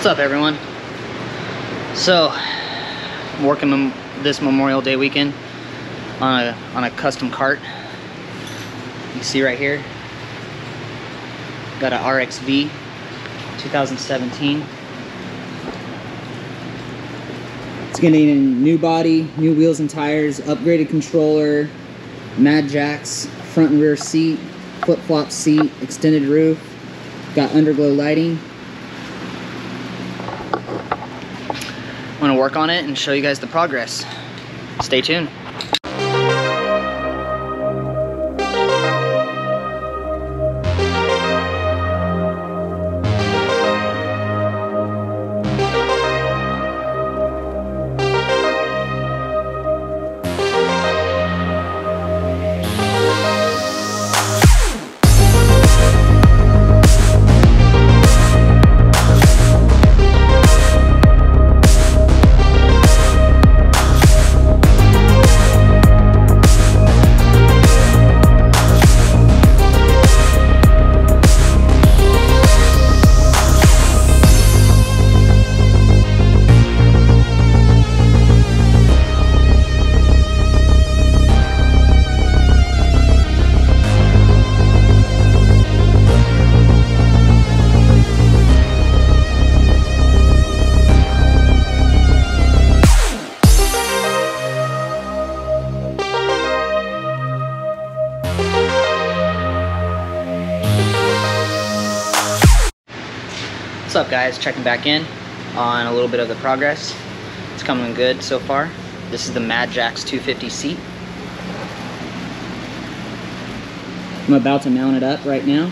What's up everyone? So, I'm working this Memorial Day weekend on a, on a custom cart. You see right here, got a RXV 2017. It's getting a new body, new wheels and tires, upgraded controller, Madjax, front and rear seat, flip-flop seat, extended roof, got underglow lighting. I'm gonna work on it and show you guys the progress. Stay tuned. Up guys, checking back in on a little bit of the progress. It's coming good so far. This is the Madjax 250 seat. I'm about to mount it up right now.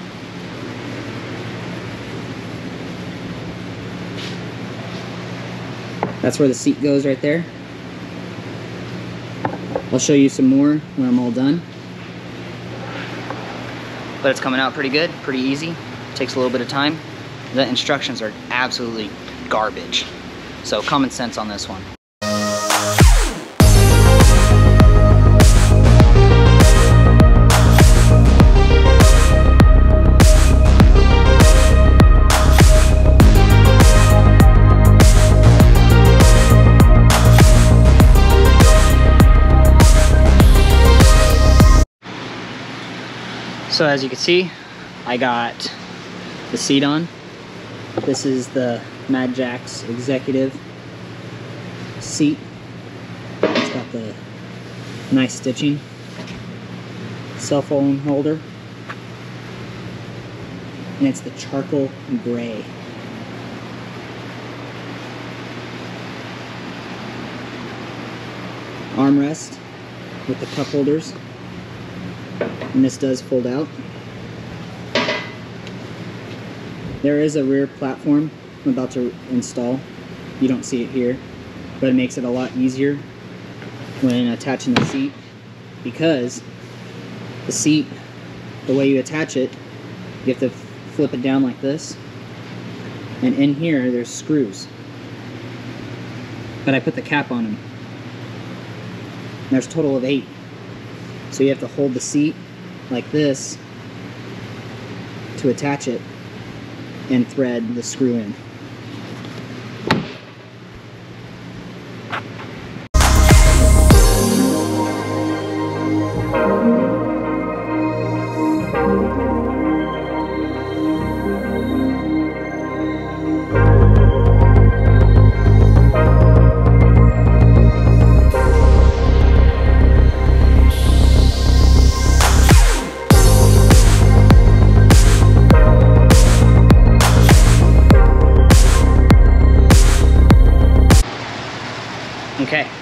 That's where the seat goes right there. I'll show you some more when I'm all done. But it's coming out pretty good, pretty easy. Takes a little bit of time. The instructions are absolutely garbage. So common sense on this one. So as you can see, I got the seat on. This is the Madjax executive seat. It's got the nice stitching. Cell phone holder. And it's the charcoal gray. Armrest with the cup holders. And this does fold out. There is a rear platform I'm about to install. You don't see it here, but it makes it a lot easier when attaching the seat because the seat, the way you attach it, you have to flip it down like this. And in here, there's screws. But I put the cap on them. There's a total of eight. So you have to hold the seat like this to attach it and thread the screw in.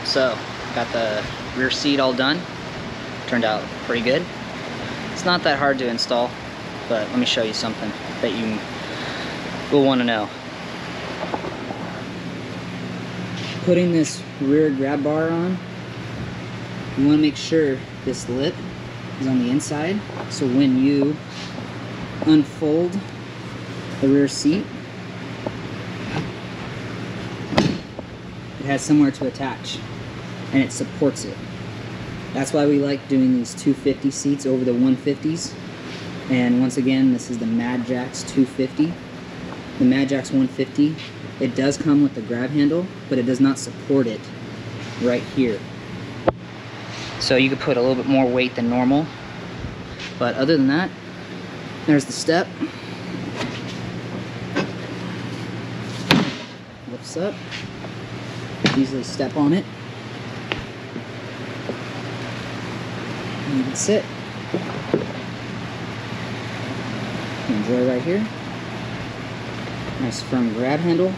So got the rear seat all done. Turned out pretty good. It's not that hard to install, but let me show you something that you will want to know. Putting this rear grab bar on, you want to make sure this lip is on the inside, so when you unfold the rear seat, it has somewhere to attach and it supports it. That's why we like doing these 250 seats over the 150s. And once again, this is the Madjax 250. The Madjax 150 it does come with the grab handle, but it does not support it right here. So you could put a little bit more weight than normal. But other than that, there's the step. Lifts up. Easily step on it. You can sit. Enjoy right here. Nice firm grab handle.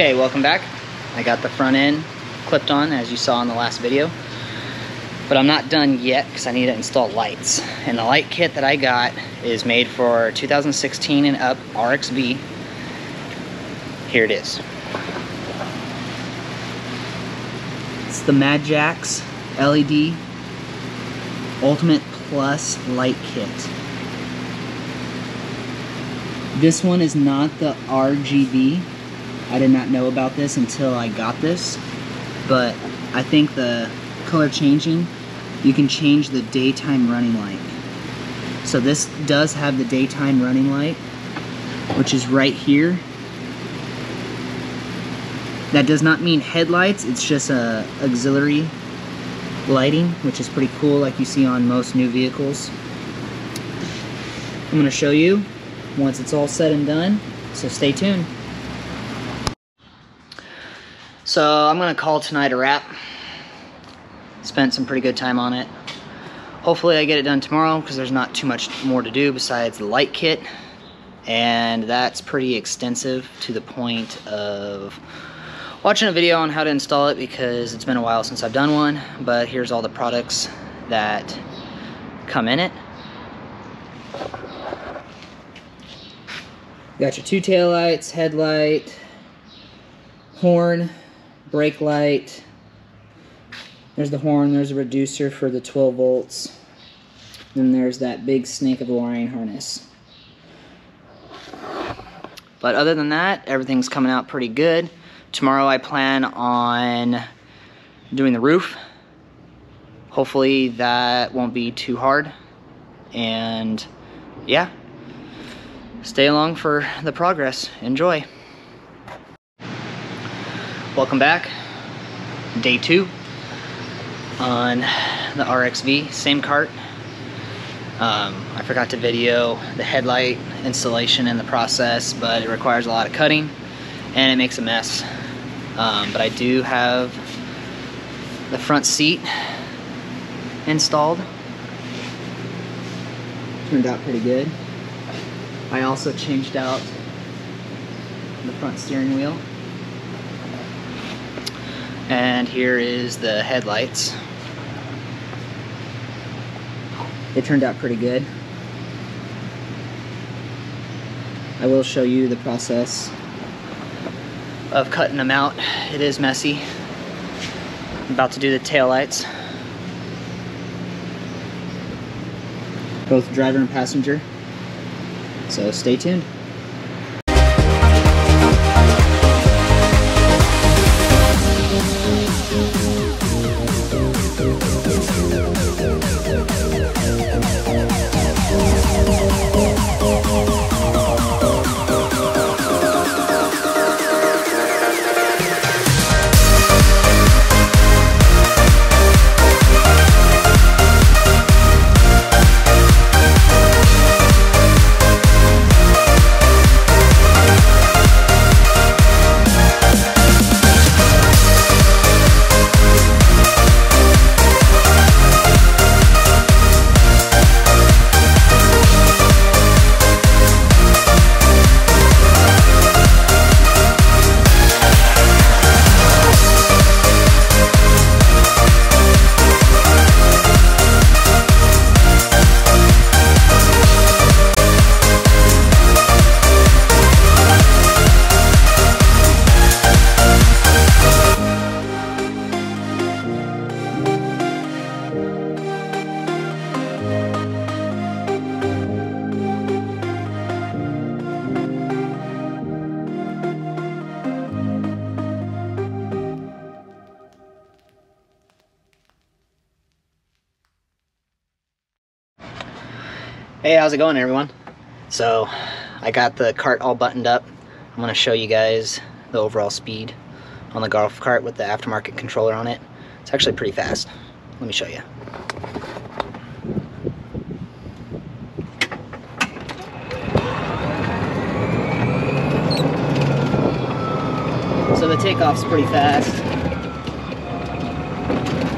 Okay, welcome back. I got the front end clipped on as you saw in the last video. But I'm not done yet because I need to install lights. And the light kit that I got is made for 2016 and up RXV. Here it is. It's the Madjax LED Ultimate Plus Light Kit. This one is not the RGB I did not know about this until I got this, but I think the color changing, you can change the daytime running light. So this does have the daytime running light, which is right here. That does not mean headlights, it's just a auxiliary lighting, which is pretty cool like you see on most new vehicles. I'm gonna show you once it's all said and done, so stay tuned. So I'm gonna call tonight a wrap. Spent some pretty good time on it. Hopefully I get it done tomorrow because there's not too much more to do besides the light kit. And that's pretty extensive to the point of watching a video on how to install it because it's been a while since I've done one. But here's all the products that come in it. Got your two tail lights, headlight, horn, brake light. There's the horn, there's a reducer for the 12 volts. Then there's that big snake of a wiring harness. But other than that, everything's coming out pretty good. Tomorrow I plan on doing the roof. Hopefully that won't be too hard. And yeah, stay along for the progress. Enjoy. Welcome back. Day two on the RXV, same cart. Um, I forgot to video the headlight installation in the process, but it requires a lot of cutting and it makes a mess. Um, but I do have the front seat installed. Turned out pretty good. I also changed out the front steering wheel. And here is the headlights. They turned out pretty good. I will show you the process of cutting them out. It is messy. I'm about to do the tail lights. Both driver and passenger. So stay tuned. Hey, how's it going everyone? So, I got the cart all buttoned up. I'm to show you guys the overall speed on the golf cart with the aftermarket controller on it. It's actually pretty fast. Let me show you. So the takeoff's pretty fast.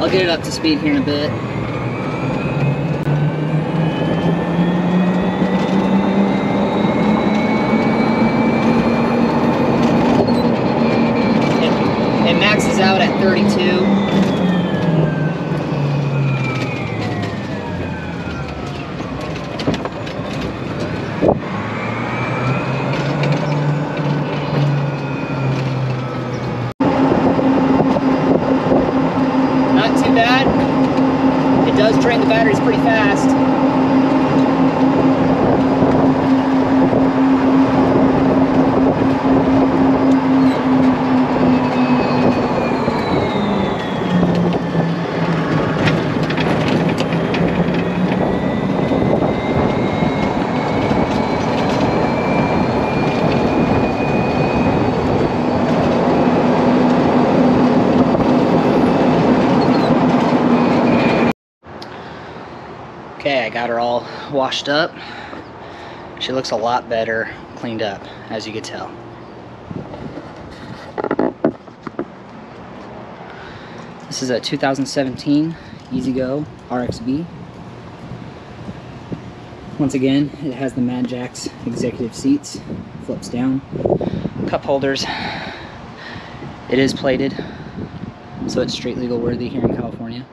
I'll get it up to speed here in a bit. It maxes out 32. Not too bad. It does drain the batteries pretty fast. Okay, I got her all washed up. She looks a lot better cleaned up, as you can tell. This is a 2017 E-Z-GO RXV. Once again, it has the Madjax executive seats, flips down. Cup holders. It is plated, so it's street legal worthy here in California.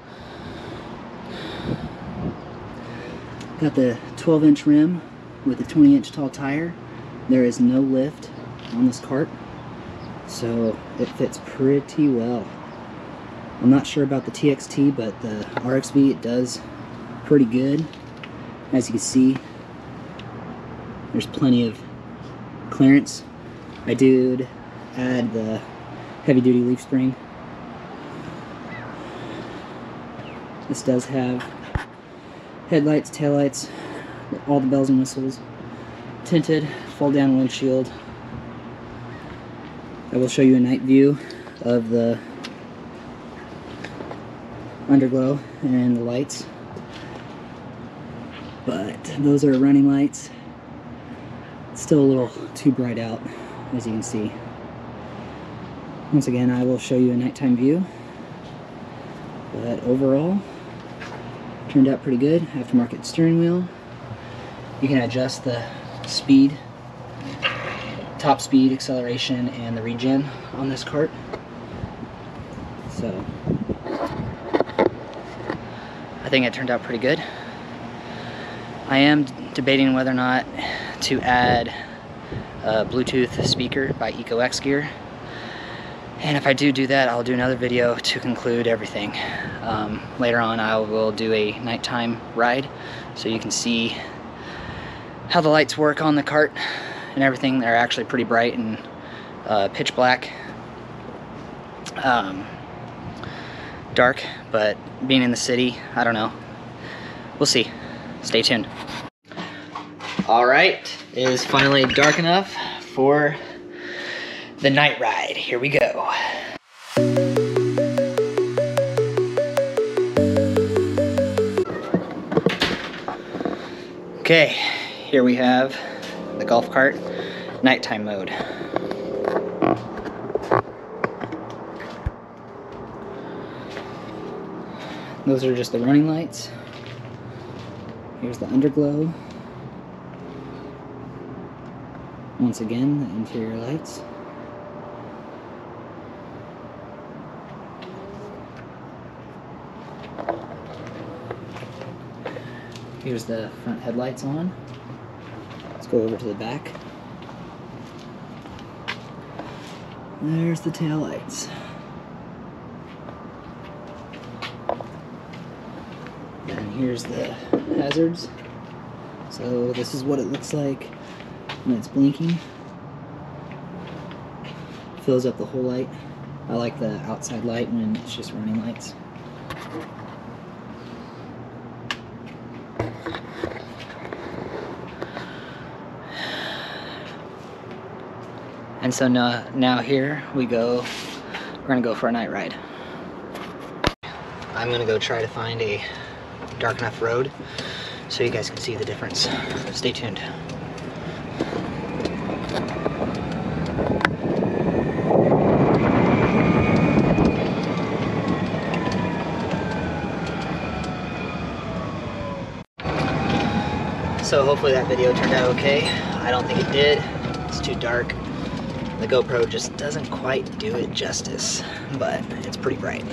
Got the 12 inch rim with a 20 inch tall tire. There is no lift on this cart, so it fits pretty well. I'm not sure about the TXT, but the RXV, it does pretty good. As you can see, there's plenty of clearance. I did add the heavy duty leaf spring. This does have headlights, taillights, all the bells and whistles, tinted, fold down windshield. I will show you a night view of the underglow and the lights. But those are running lights. It's still a little too bright out, as you can see. Once again, I will show you a nighttime view. But overall, turned out pretty good. Aftermarket steering wheel. You can adjust the speed, top speed, acceleration, and the regen on this cart. So, I think it turned out pretty good. I am debating whether or not to add a Bluetooth speaker by EcoX Gear. And if I do do that, I'll do another video to conclude everything. Um, later on, I will do a nighttime ride so you can see how the lights work on the cart and everything. They're actually pretty bright and uh, pitch black. Um, dark, but being in the city, I don't know. We'll see. Stay tuned. All right, it is finally dark enough for the night ride. Here we go. Okay, here we have the golf cart nighttime mode. Those are just the running lights. Here's the underglow. Once again, the interior lights. Here's the front headlights on. Let's go over to the back. There's the tail lights. And here's the hazards. So this is what it looks like when it's blinking. Fills up the whole light. I like the outside light when it's just running lights. And so now, now here we go, we're gonna go for a night ride. I'm gonna go try to find a dark enough road so you guys can see the difference. Stay tuned. So hopefully that video turned out okay. I don't think it did. It's too dark. The GoPro just doesn't quite do it justice, but it's pretty bright.